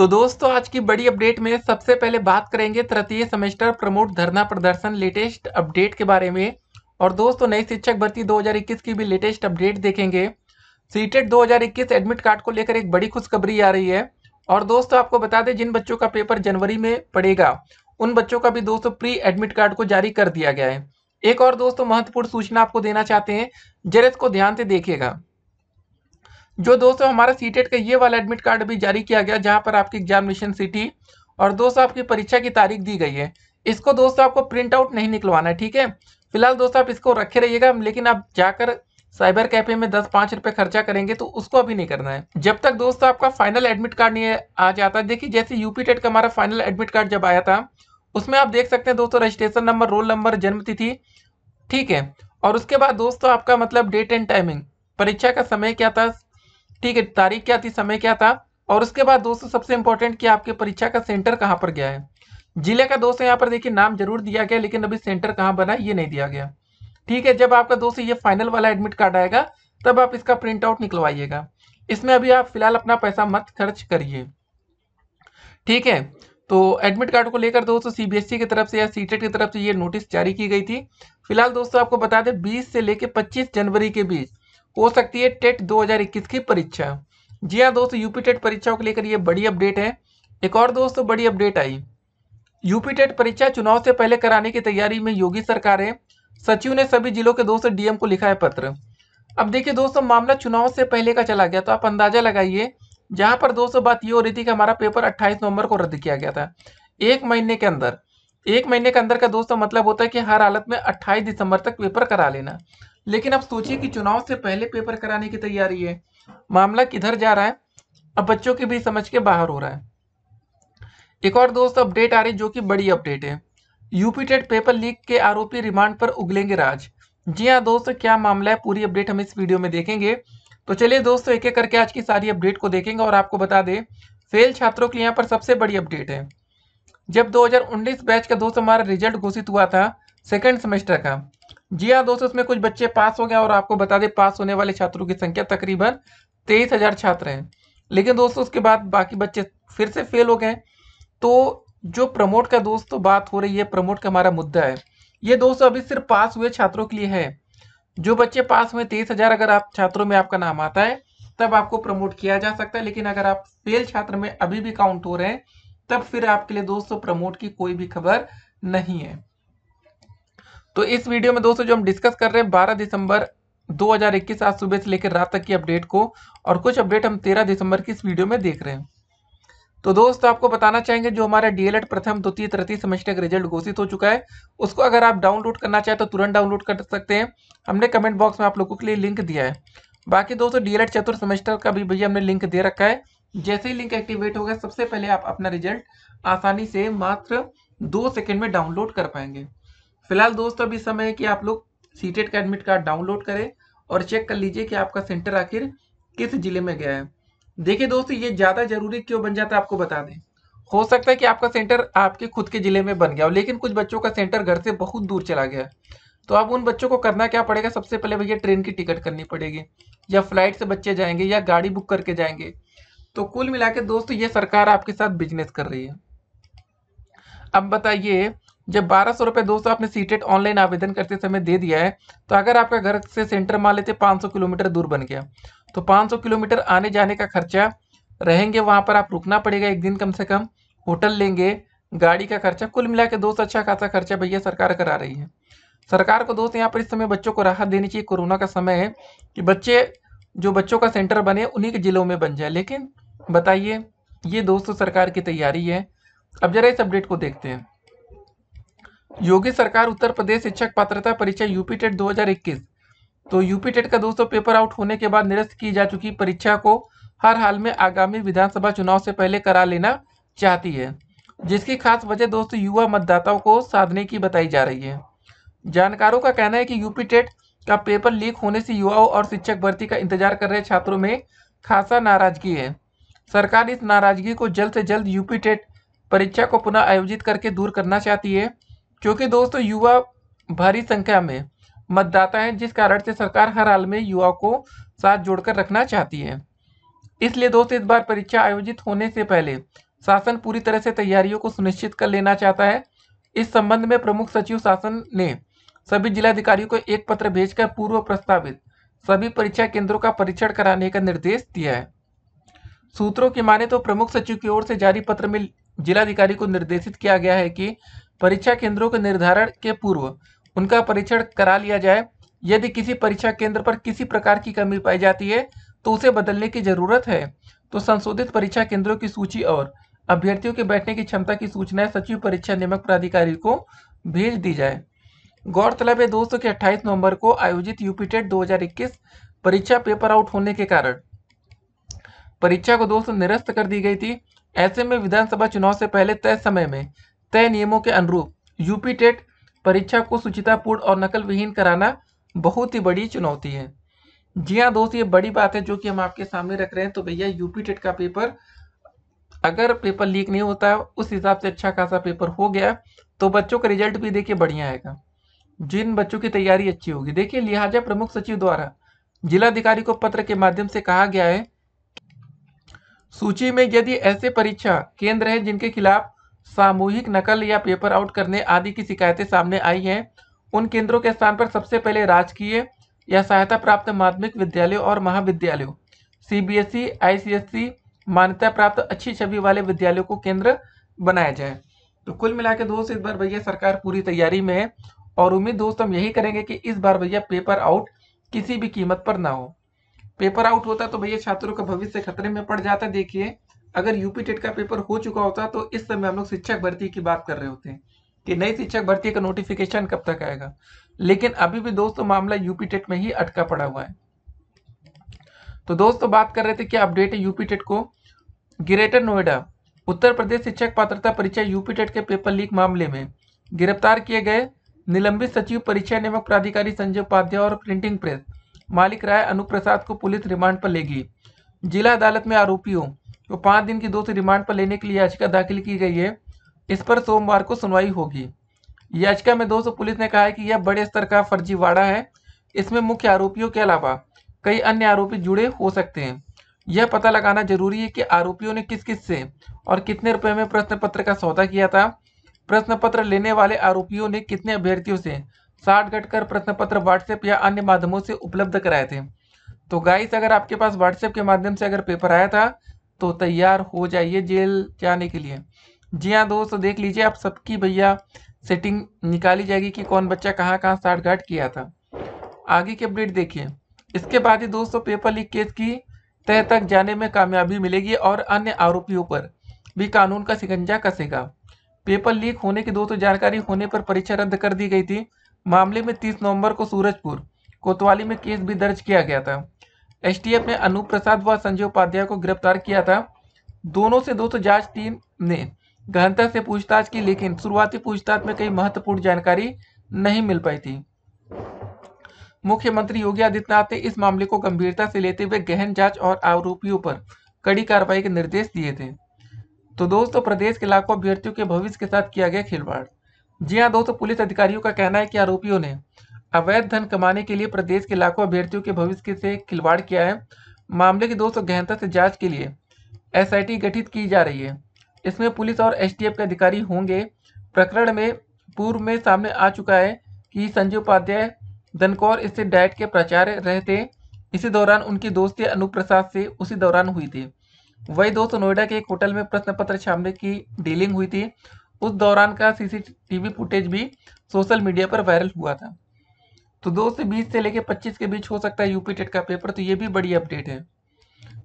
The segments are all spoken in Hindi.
तो दोस्तों, आज की बड़ी अपडेट में सबसे पहले बात करेंगे तृतीय सेमेस्टर प्रमोट धरना प्रदर्शन लेटेस्ट अपडेट के बारे में। और दोस्तों, नई शिक्षक भर्ती 2021 की भी लेटेस्ट अपडेट देखेंगे। सीटेट 2021 एडमिट कार्ड को लेकर एक बड़ी खुशखबरी आ रही है। और दोस्तों, आपको बता दें, जिन बच्चों का पेपर जनवरी में पड़ेगा, उन बच्चों का भी दोस्तों प्री एडमिट कार्ड को जारी कर दिया गया है। एक और दोस्तों, महत्वपूर्ण सूचना आपको देना चाहते हैं जरा इसको ध्यान से देखिएगा। जो दोस्तों हमारा सीटेट का ये वाला एडमिट कार्ड भी जारी किया गया, जहाँ पर आपकी एग्जामिनेशन सिटी और दोस्तों आपकी परीक्षा की तारीख दी गई है। इसको दोस्तों आपको प्रिंट आउट नहीं निकलवाना है, ठीक है? फ़िलहाल दोस्तों आप इसको रखे रहिएगा, लेकिन आप जाकर साइबर कैफ़े में दस पाँच रुपये खर्चा करेंगे तो उसको अभी नहीं करना है। जब तक दोस्तों आपका फाइनल एडमिट कार्ड नहीं आ जाता, देखिए जैसे यूपी टेट का हमारा फाइनल एडमिट कार्ड जब आया था, उसमें आप देख सकते हैं दोस्तों रजिस्ट्रेशन नंबर रोल नंबर जन्म तिथि, ठीक है? और उसके बाद दोस्तों आपका मतलब डेट एंड टाइमिंग परीक्षा का समय क्या था? ठीक है, तारीख क्या थी, समय क्या था? और उसके बाद दोस्तों सबसे इंपॉर्टेंट कि आपके परीक्षा का सेंटर कहाँ पर गया है? ज़िले का दोस्तों यहाँ पर देखिए, नाम ज़रूर दिया गया, लेकिन अभी सेंटर कहाँ बना ये नहीं दिया गया। ठीक है, जब आपका दोस्तों ये फाइनल वाला एडमिट कार्ड आएगा, तब आप इसका प्रिंट आउट निकलवाइएगा। इसमें अभी आप फ़िलहाल अपना पैसा मत खर्च करिए। ठीक है तो एडमिट कार्ड को लेकर दोस्तों सीबीएसई की तरफ़ से या सीटेट की तरफ़ से ये नोटिस जारी की गई थी। फ़िलहाल दोस्तों आपको बता दें 20 से लेकर 25 जनवरी के बीच हो सकती है टेट 2021 की परीक्षा। जी हाँ दोस्तों, यूपी टेट परीक्षाओं को लेकर ये बड़ी अपडेट है। एक और दोस्तों बड़ी अपडेट आई। यूपी टेट परीक्षा चुनाव से पहले कराने की तैयारी में योगी सरकार है। सचिव ने सभी जिलों के दोस्तों डीएम को लिखा है पत्र। अब देखिए दोस्तों, मामला चुनाव से पहले का चला गया तो आप अंदाज़ा लगाइए, जहाँ पर दोस्तों बात ये हो रही थी कि हमारा पेपर 28 नवंबर को रद्द किया गया था। एक महीने के अंदर। एक महीने के अंदर का दोस्तों मतलब होता है कि हर हालत में 28 दिसंबर तक पेपर करा लेना। लेकिन अब सोचिए कि चुनाव से पहले पेपर कराने की तैयारी है। मामला किधर जा रहा है? अब बच्चों की भी समझ के बाहर हो रहा है। एक और दोस्त अपडेट आ रही जो कि बड़ी अपडेट है। यूपी टेट पेपर लीक के आरोपी रिमांड पर उगलेंगे राज। जी हाँ दोस्तों, क्या मामला है? पूरी अपडेट हम इस वीडियो में देखेंगे। तो चलिए दोस्तों, एक एक करके आज की सारी अपडेट को देखेंगे और आपको बता दें, फेल छात्रों के लिए यहाँ पर सबसे बड़ी अपडेट है। जब 2019 बैच का दोस्तों हमारा रिज़ल्ट घोषित हुआ था सेकेंड सेमेस्टर का। जी हाँ दोस्तों उसमें कुछ बच्चे पास हो गए और आपको बता दें, पास होने वाले छात्रों की संख्या तकरीबन तेईस हज़ार छात्र हैं। लेकिन दोस्तों, उसके बाद बाकी बच्चे फिर से फेल हो गए। तो जो प्रमोट का दोस्तों बात हो रही है, प्रमोट का हमारा मुद्दा है। ये दोस्तों अभी सिर्फ़ पास हुए छात्रों के लिए है। जो बच्चे पास हुए तेईस हज़ार, अगर आप छात्रों में आपका नाम आता है, तब आपको प्रमोट किया जा सकता है। लेकिन अगर आप फेल छात्र में अभी भी काउंट हो रहे हैं, तब फिर आपके लिए दोस्तों प्रमोट की कोई भी खबर नहीं है। तो इस वीडियो में दोस्तों जो हम डिस्कस कर रहे हैं 12 दिसंबर 2021 आज सुबह से लेकर रात तक की अपडेट को और कुछ अपडेट हम 13 दिसंबर की इस वीडियो में देख रहे हैं। तो दोस्त, आपको बताना चाहेंगे जो हमारा डीएलएड प्रथम द्वितीय, तृतीय सेमेस्टर का रिज़ल्ट घोषित हो चुका है, उसको अगर आप डाउनलोड करना चाहें तो तुरंत डाउनलोड कर सकते हैं। हमने कमेंट बॉक्स में आप लोगों के लिए लिंक दिया है। बाकी दोस्तों डीएलएड चतुर्थ सेमेस्टर का भी भैया हमने लिंक दे रखा है। जैसे ही लिंक एक्टिवेट होगा, सबसे पहले आप अपना रिज़ल्ट आसानी से मात्र दो सेकेंड में डाउनलोड कर पाएँगे। फ़िलहाल दोस्तों अभी समय है कि आप लोग सीटेट का एडमिट कार्ड डाउनलोड करें और चेक कर लीजिए कि आपका सेंटर आखिर किस ज़िले में गया है। देखिए दोस्तों, ये ज़्यादा ज़रूरी क्यों बन जाता है आपको बता दें। हो सकता है कि आपका सेंटर आपके खुद के ज़िले में बन गया हो, लेकिन कुछ बच्चों का सेंटर घर से बहुत दूर चला गया तो अब उन बच्चों को करना क्या पड़ेगा? सबसे पहले भैया ट्रेन की टिकट करनी पड़ेगी, या फ़्लाइट से बच्चे जाएँगे, या गाड़ी बुक करके जाएँगे। तो कुल मिला के दोस्तों, ये सरकार आपके साथ बिज़नेस कर रही है। अब बताइए जब बारह सौ रुपये दोस्तों आपने सीटेट ऑनलाइन आवेदन करते समय दे दिया है तो अगर आपका घर से सेंटर मान लेते पाँच सौ किलोमीटर दूर बन गया तो पाँच सौ किलोमीटर आने जाने का खर्चा रहेंगे, वहाँ पर आप रुकना पड़ेगा एक दिन कम से कम, होटल लेंगे, गाड़ी का खर्चा, कुल मिला के दोस्त अच्छा खासा खर्चा भैया सरकार करा रही है। सरकार को दोस्त यहाँ पर इस समय बच्चों को राहत देनी चाहिए, कोरोना का समय है, कि बच्चे, जो बच्चों का सेंटर बने, उन्हीं के जिलों में बन जाए, लेकिन बताइए, ये दोस्तों सरकार की तैयारी है। अब जरा इस अपडेट को देखते हैं। योगी सरकार उत्तर प्रदेश शिक्षक पात्रता परीक्षा यूपी टेट 2021 तो यूपी टेट का दोस्तों पेपर आउट होने के बाद निरस्त की जा चुकी परीक्षा को हर हाल में आगामी विधानसभा चुनाव से पहले करा लेना चाहती है, जिसकी खास वजह दोस्तों युवा मतदाताओं को साधने की बताई जा रही है। जानकारों का कहना है कि यूपी टेट का पेपर लीक होने से युवाओं और शिक्षक भर्ती का इंतज़ार कर रहे छात्रों में खासा नाराज़गी है। सरकार इस नाराज़गी को जल्द से जल्द यूपी टेट परीक्षा को पुनः आयोजित करके दूर करना चाहती है क्योंकि दोस्तों, युवा भारी संख्या में मतदाता हैं, जिस कारण से सरकार हर हाल में युवा को साथ जोड़कर रखना चाहती है। इसलिए दोस्तों, इस बार परीक्षा आयोजित होने से पहले शासन पूरी तरह से तैयारियों को सुनिश्चित कर लेना चाहता है। इस संबंध में प्रमुख सचिव शासन ने सभी जिलाधिकारियों को एक पत्र भेजकर पूर्व प्रस्तावित सभी परीक्षा केंद्रों का परीक्षण कराने का निर्देश दिया है। सूत्रों की माने तो प्रमुख सचिव की ओर से जारी पत्र में जिलाधिकारी को निर्देशित किया गया है कि परीक्षा केंद्रों के निर्धारण के पूर्व उनका परीक्षण करा लिया जाए। यदि किसी परीक्षा केंद्र पर किसी प्रकार की कमी पाई जाती है तो उसे बदलने की ज़रूरत है। तो संशोधित परीक्षा केंद्रों की सूची और अभ्यर्थियों के बैठने की क्षमता की सूचनाएँ सचिव परीक्षा नियमक प्राधिकारी को भेज दी जाए। गौरतलब है, दोस्तों, कि 28 नवंबर को आयोजित यूपी टेट 2021 परीक्षा पेपर आउट होने के कारण परीक्षा को दोस्तों निरस्त कर दी गई थी। ऐसे में विधानसभा चुनाव से पहले तय समय में तय नियमों के अनुरूप यूपी टेट परीक्षा को सुचितापूर्ण और नकल विहीन कराना बहुत ही बड़ी चुनौती है। जी हाँ दोस्त, ये बड़ी बात है जो कि हम आपके सामने रख रहे हैं। तो भैया यूपी टेट का पेपर अगर पेपर लीक नहीं होता, उस हिसाब से अच्छा खासा पेपर हो गया तो बच्चों का रिज़ल्ट भी देखिए बढ़िया आएगा। जिन बच्चों की तैयारी अच्छी होगी। देखिए, लिहाजा प्रमुख सचिव द्वारा जिलाधिकारी को पत्र के माध्यम से कहा गया है, सूची में यदि ऐसे परीक्षा केंद्र हैं जिनके खिलाफ सामूहिक नकल या पेपर आउट करने आदि की शिकायतें सामने आई हैं। उन केंद्रों के स्थान पर सबसे पहले राजकीय या सहायता प्राप्त माध्यमिक विद्यालयों और महाविद्यालयों। सीबीएसई आईसीएसई मान्यता प्राप्त अच्छी छवि वाले विद्यालयों को केंद्र बनाया जाए। तो कुल मिला के दोस्त, इस बार भैया सरकार पूरी तैयारी में है और उम्मीद दोस्त, हम यही करेंगे कि इस बार भैया पेपर आउट किसी भी कीमत पर ना हो। पेपर आउट होता तो भैया छात्रों का भविष्य खतरे में पड़ जाता, देखिए। अगर यूपी टेट का पेपर हो चुका होता तो इस समय हम लोग शिक्षक भर्ती की बात कर रहे होते हैं कि नई शिक्षक भर्ती का नोटिफिकेशन कब तक आएगा। लेकिन अभी भी दोस्तों मामला यूपी टेट में ही अटका पड़ा हुआ है। तो दोस्तों बात कर रहे थे क्या अपडेट है यूपी टेट को। ग्रेटर नोएडा उत्तर प्रदेश शिक्षक पात्रता परीक्षा यूपी टेट के पेपर लीक मामले में गिरफ़्तार किए गए निलंबित सचिव, परीक्षा नियामक प्राधिकारी संजय उपाध्याय और प्रिंटिंग प्रेस मालिक राय अनुप्रसाद को पुलिस रिमांड पर लेगी जिला अदालत में आरोपियों को पाँच दिन की दोषी रिमांड पर लेने के लिए याचिका दाखिल की गई है, इस पर सोमवार को सुनवाई होगी। याचिका में दोस्तों पुलिस ने कहा है कि यह बड़े स्तर का फर्जीवाड़ा है। इसमें मुख्य आरोपियों के अलावा कई अन्य आरोपी जुड़े हो सकते हैं। यह पता लगाना ज़रूरी है कि आरोपियों ने किस किस से और कितने रुपए में प्रश्न पत्र का सौदा किया था। प्रश्न पत्र लेने वाले आरोपियों ने कितने अभ्यर्थियों से साठ घटकर प्रश्न पत्र व्हाट्सएप या अन्य माध्यमों से उपलब्ध कराए थे। तो गाइस, अगर आपके पास व्हाट्सएप के माध्यम से अगर पेपर आया था तो तैयार हो जाइए जेल जाने के लिए। जी हाँ दोस्त, देख लीजिए आप सबकी भैया सेटिंग निकाली जाएगी कि कौन बच्चा कहाँ कहाँ साठ घाट किया था। आगे की अपडेट देखिए। इसके बाद ही दोस्तों पेपर लीक केस की तह तक जाने में कामयाबी मिलेगी और अन्य आरोपियों पर भी कानून का शिकंजा कसेगा। पेपर लीक होने की दोस्तों जानकारी होने पर परीक्षा रद्द कर दी गई थी। मामले में 30 नवंबर को सूरजपुर, कोतवाली में केस भी दर्ज किया गया था। एसटीएफ ने अनूप प्रसाद व संजय उपाध्याय को गिरफ़्तार किया था। दोनों से दोस्तों जाँच टीम ने गहनता से पूछताछ की, लेकिन शुरुआती पूछताछ में कई महत्वपूर्ण जानकारी नहीं मिल पाई थी। मुख्यमंत्री योगी आदित्यनाथ ने इस मामले को गंभीरता से लेते हुए गहन जाँच और आरोपियों पर कड़ी कार्रवाई के निर्देश दिए थे। तो दोस्तों, प्रदेश के लाखों अभ्यर्थियों के भविष्य के साथ किया गया खिलवाड़। जी हाँ दोस्तों, पुलिस अधिकारियों का कहना है कि आरोपियों ने अवैध धन कमाने के लिए प्रदेश के लाखों अभ्यर्थियों के भविष्य से खिलवाड़ किया है। मामले की दोस्तों गहनता से जाँच के लिए एसआईटी गठित की जा रही है। इसमें पुलिस और एसटीएफ के अधिकारी होंगे। प्रकरण में पूर्व में सामने आ चुका है कि संजय उपाध्याय धनकौर स्थित डाइट के प्राचार्य रहे थे इसी दौरान उनकी दोस्ती अनूप प्रसाद से उसी दौरान हुई थी। वही दोस्त नोएडा के एक होटल में प्रश्न पत्र छापने की डीलिंग हुई थी। उस दौरान का सीसीटीवी फुटेज भी सोशल मीडिया पर वायरल हुआ था। तो दो से बीस से लेके पच्चीस के बीच हो सकता है यूपी टेट का पेपर तो ये भी बड़ी अपडेट है।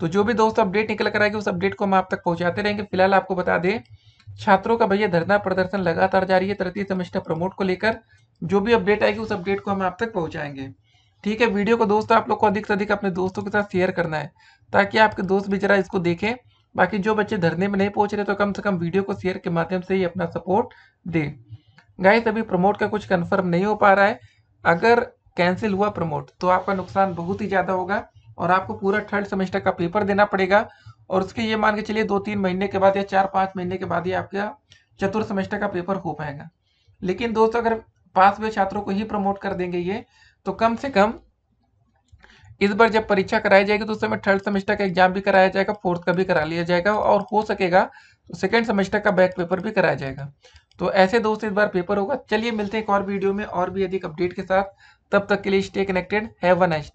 तो जो भी दोस्त अपडेट निकल कर आएगी, उस अपडेट को हम आप तक पहुंचाते रहेंगे। फ़िलहाल आपको बता दें, छात्रों का भैया धरना प्रदर्शन लगातार जारी है, तृतीय सेमेस्टर प्रमोट को लेकर। जो भी अपडेट आएगी, उस अपडेट को हम आप तक पहुंचाएँगे। ठीक है, वीडियो को दोस्तों आप लोग को अधिक से अधिक अपने दोस्तों के साथ शेयर करना है, ताकि आपके दोस्त भी जरा इसको देखें। बाकी जो बच्चे धरने में नहीं पहुँच रहे तो कम से कम वीडियो को शेयर के माध्यम से ही अपना सपोर्ट दे। गाइस, अभी प्रमोट का कुछ कंफर्म नहीं हो पा रहा है। अगर कैंसिल हुआ प्रमोट तो आपका नुकसान बहुत ही ज़्यादा होगा और आपको पूरा थर्ड सेमेस्टर का पेपर देना पड़ेगा। और उसके ये मान के चलिए दो तीन महीने के बाद या चार पाँच महीने के बाद ही आपका चतुर्थ सेमेस्टर का पेपर हो पाएगा। लेकिन दोस्तों, अगर पास हुए छात्रों को ही प्रमोट कर देंगे ये तो कम से कम इस बार जब परीक्षा कराई जाएगी तो उस समय थर्ड सेमेस्टर का एग्ज़ाम भी कराया जाएगा फोर्थ का भी करा लिया जाएगा और हो सकेगा तो सेकेंड सेमेस्टर का बैक पेपर भी कराया जाएगा। तो ऐसे दोस्त इस बार पेपर होगा। चलिए मिलते हैं एक और वीडियो में और भी अधिक अपडेट के साथ। तब तक के लिए stay connected have a nice